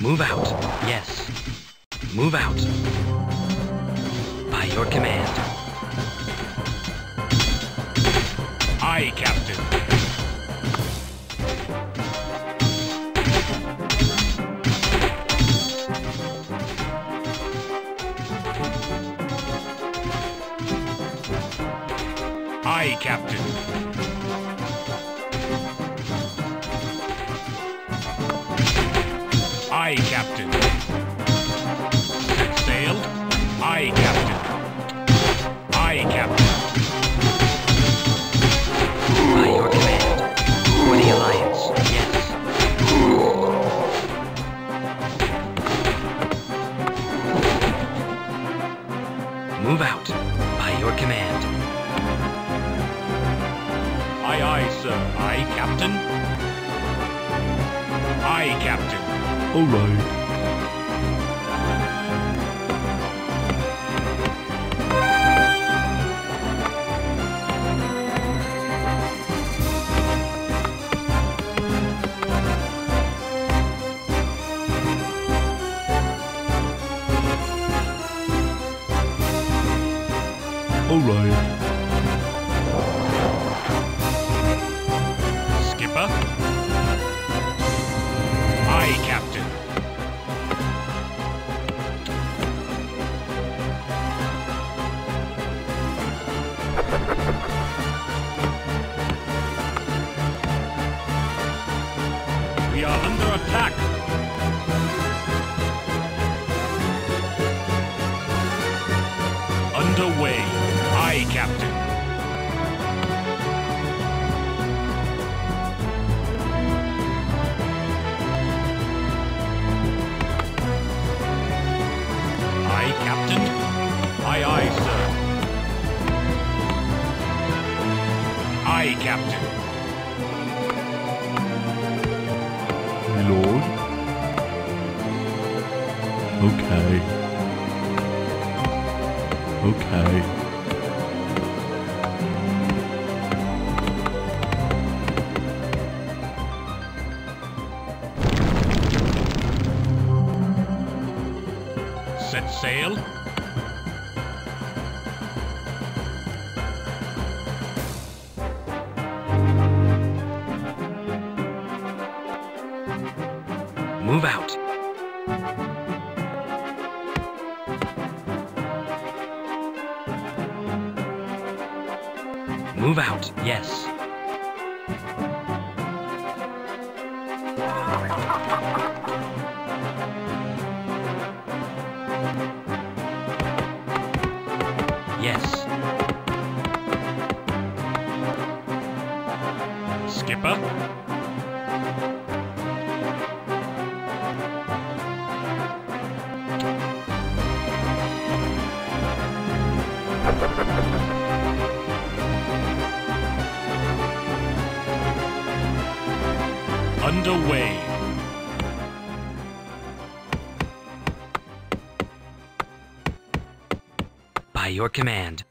Move out. Yes. Move out. By your command. Aye, Captain. Aye, Captain. Captain. Set sail. Aye, Captain. Aye, Captain. By your command. For the Alliance. Yes. Move out. By your command. Aye, aye, sir. Aye, Captain. Aye, Captain. All We are under attack. Underway. Aye, Captain. Aye, Captain. Aye, aye, sir. Aye, Captain. Okay. Okay. Set sail. Move out. Move out. Yes. Your command.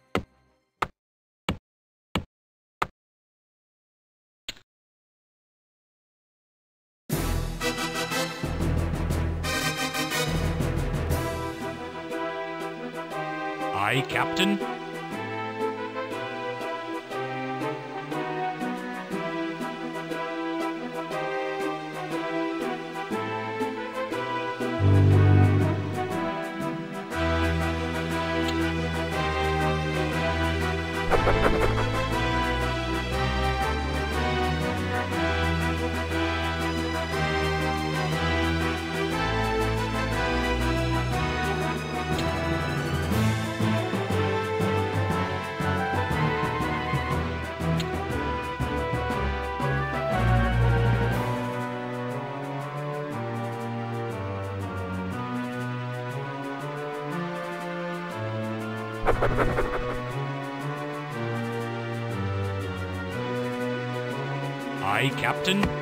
Aye, Captain.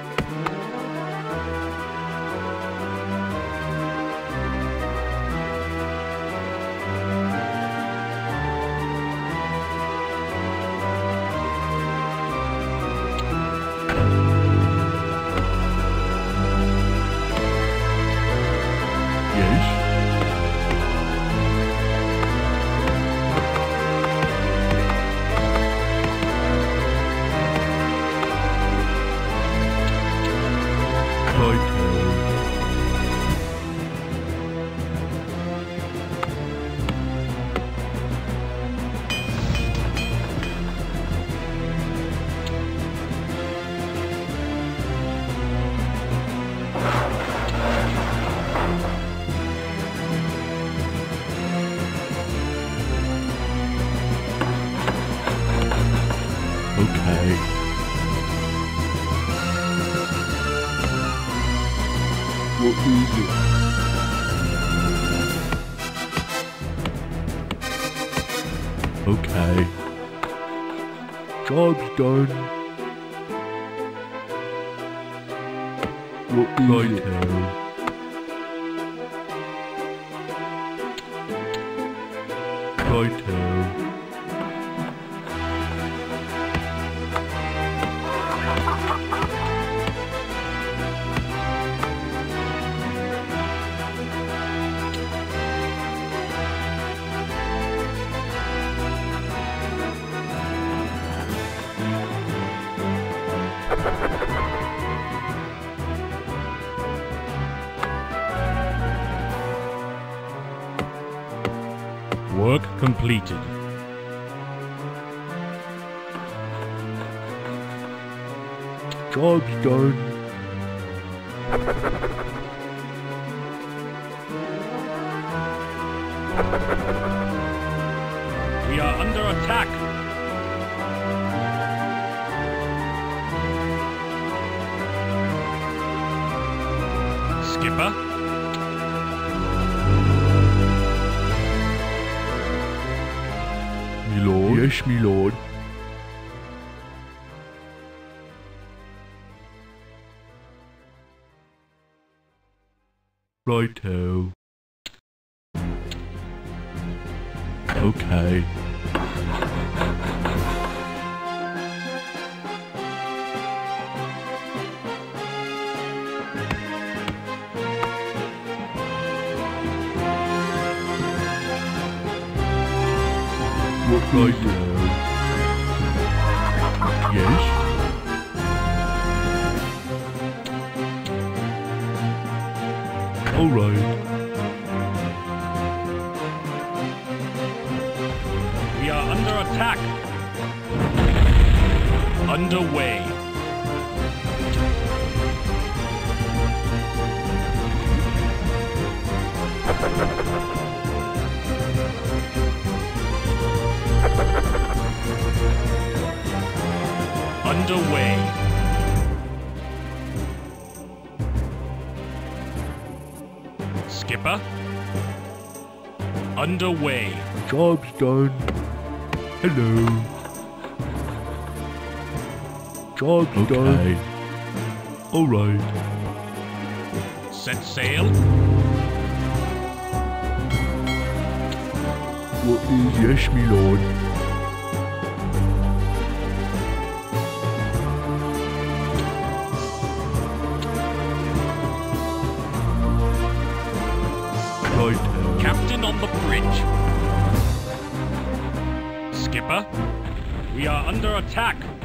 Done. What is completed. Job's done. Me lord. Righto. Okay. What Yes? Alright. we are under attack. Underway. Underway. Skipper. Underway. Job's done. Hello. Job's Okay. done. Alright. Set sail. What is yes, me lord? Bridge. Skipper, we are under attack.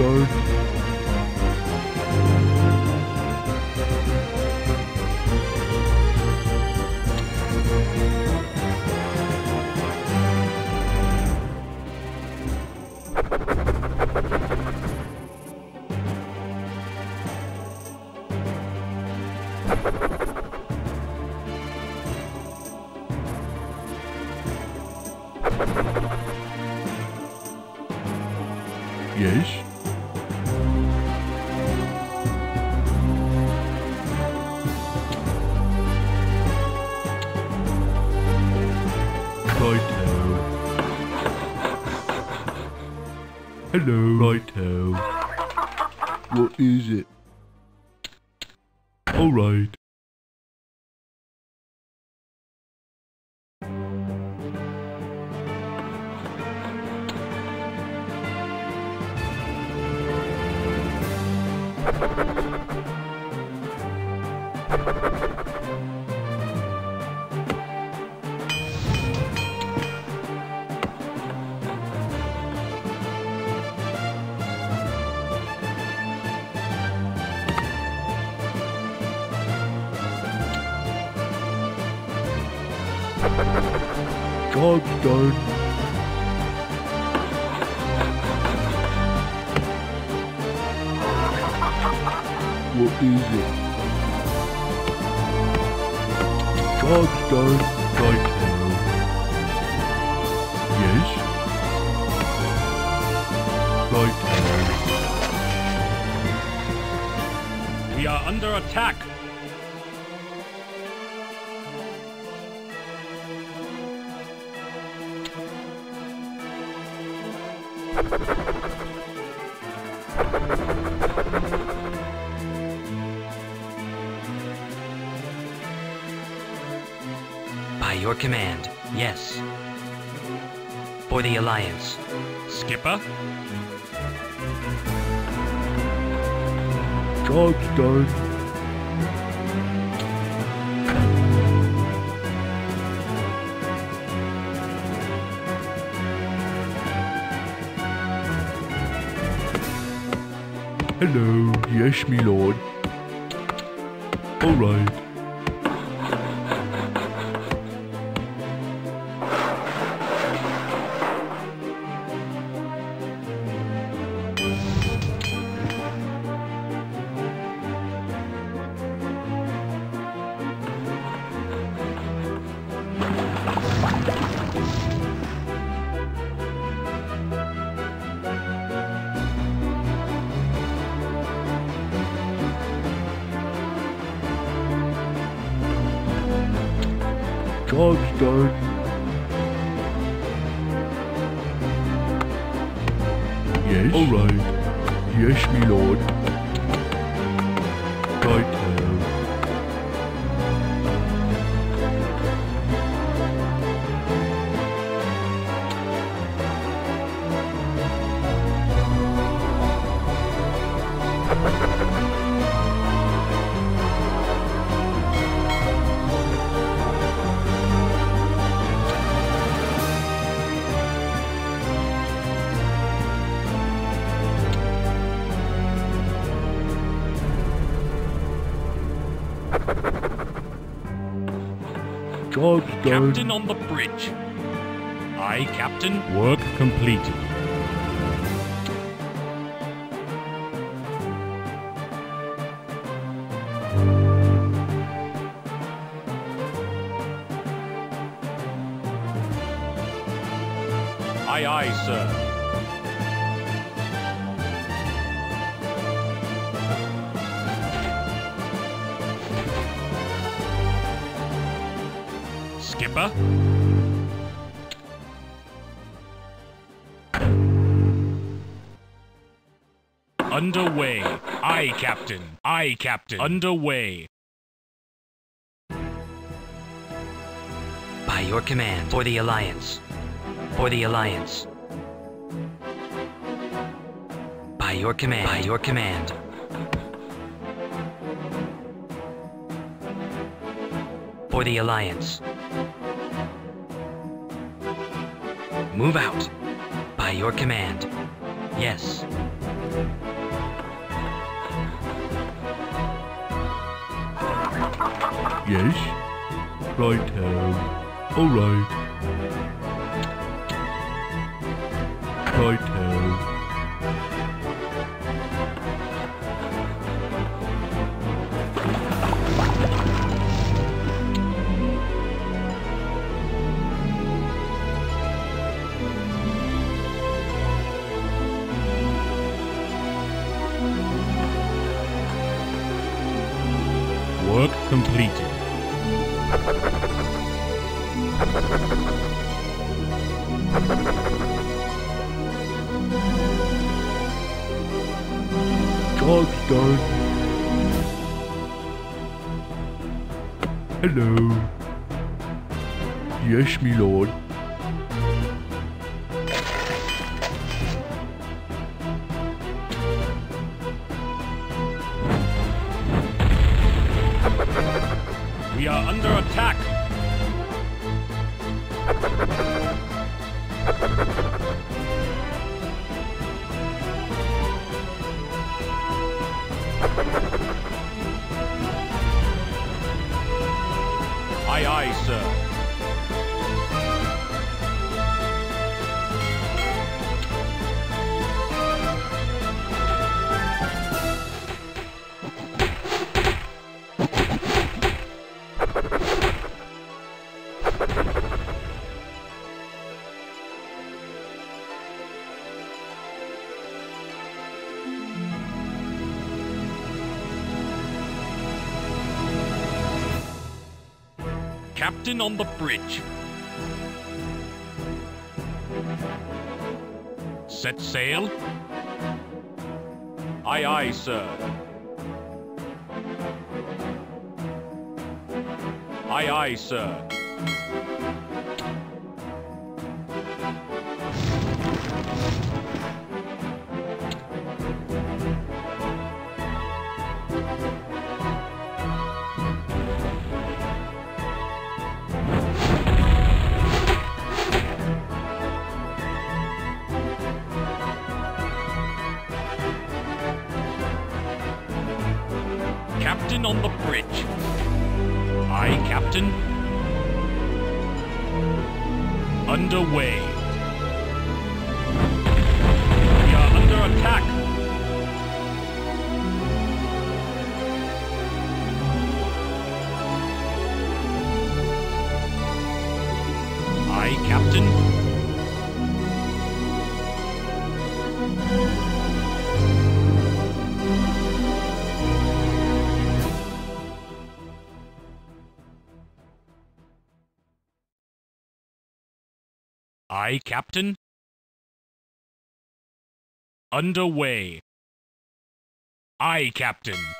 Job's Hello. Righto. What is it? All right. Right now. Yes? Right now. We are under attack. Command. Yes. For the Alliance. Skipper, Job's done. Hello. Yes, me lord. All right. Captain on the bridge. Aye, Captain. Work completed. Skipper? Underway. Aye, Captain. Aye, Captain. Underway. By your command. For the Alliance. For the Alliance. By your command. By your command. For the Alliance. Move out. By your command. Yes. Yes. Right now. All right. Hello. Yes, me lord. We are under attack. Captain on the bridge. Set sail. Aye, aye, sir. Aye, aye, sir. Aye, Captain. Underway. Aye, Captain.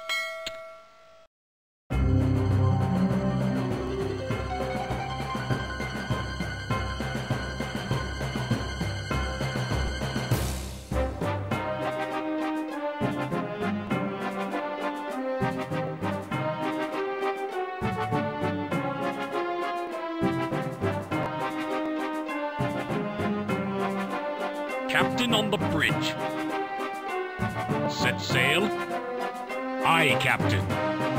The bridge. Set sail. Aye, Captain.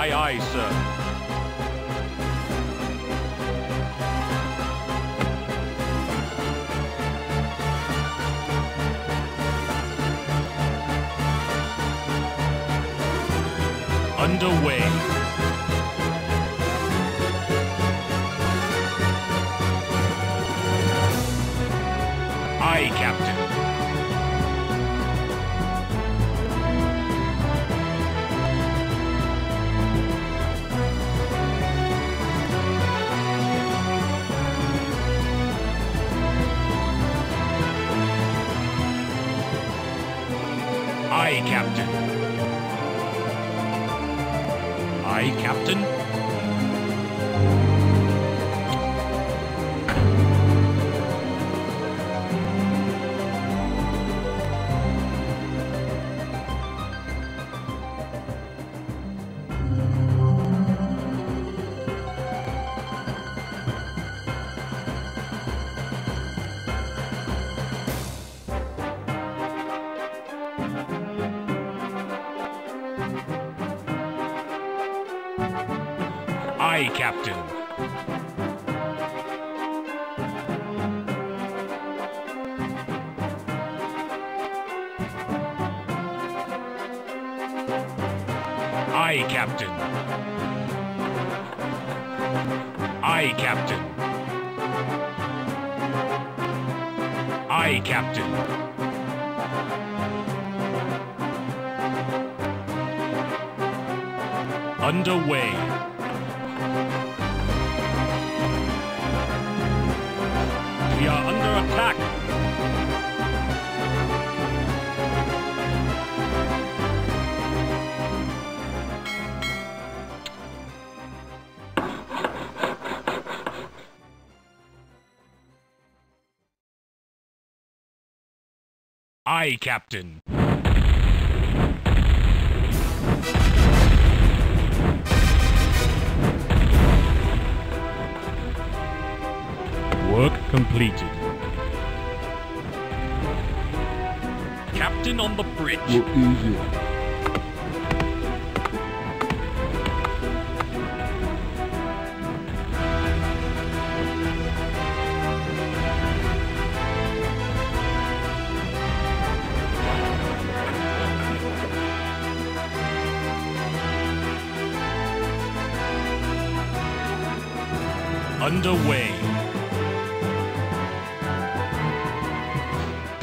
Aye, aye, sir. Underway. Captain. Aye, Captain. Aye, Captain. Aye, Captain. Underway. Aye, Captain. Work completed. Captain on the bridge. What is it? Underway.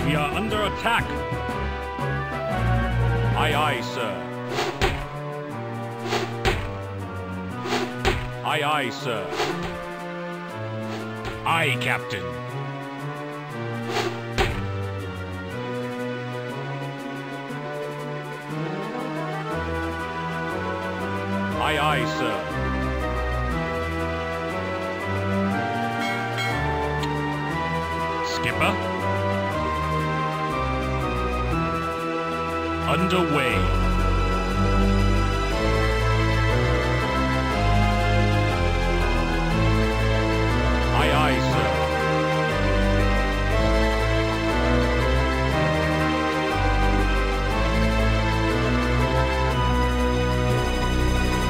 We are under attack. Aye, aye, sir. Aye, aye, sir. Aye, Captain. Aye, aye, sir. Underway. Aye, aye, sir.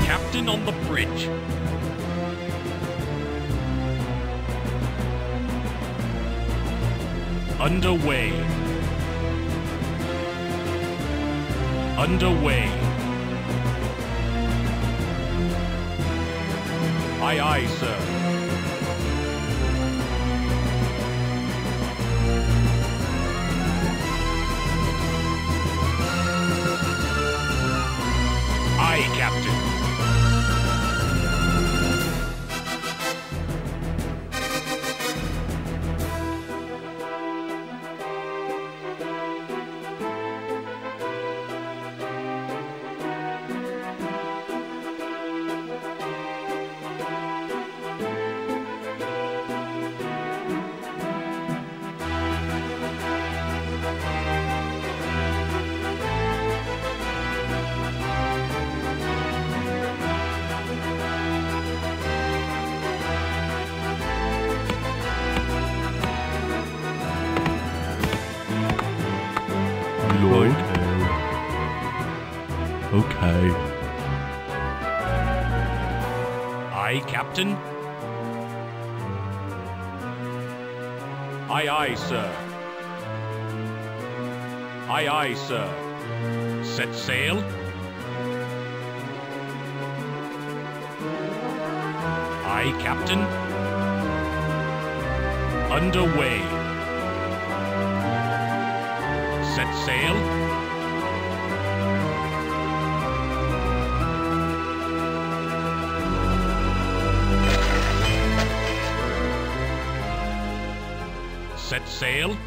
Captain on the bridge. Underway. Underway. Aye, aye, sir. Captain. Aye, aye, sir. Aye, aye, sir. Set sail. Aye, Captain. Underway. Set sail. Set sail.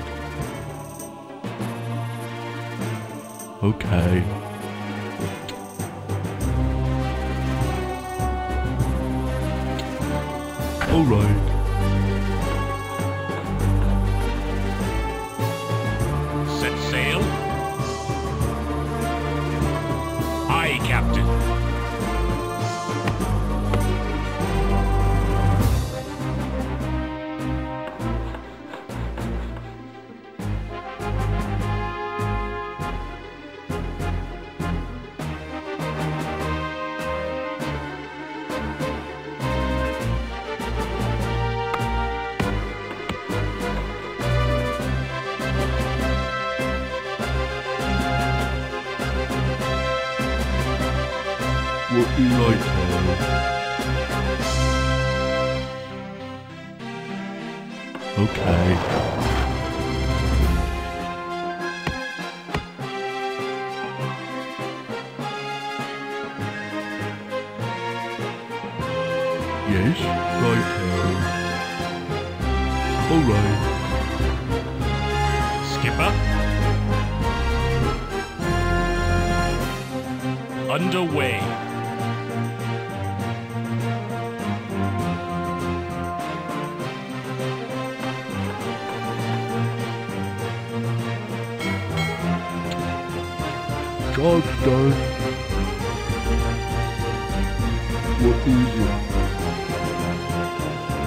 Captain. All right. Skipper. Underway. Job's done. What is it?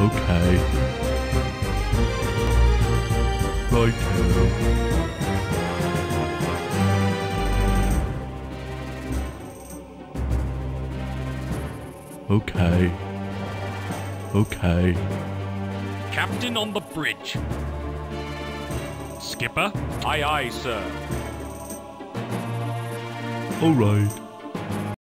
Okay. Okay. Okay. Captain on the bridge. Skipper. Aye, aye, sir. All right.